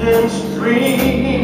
against.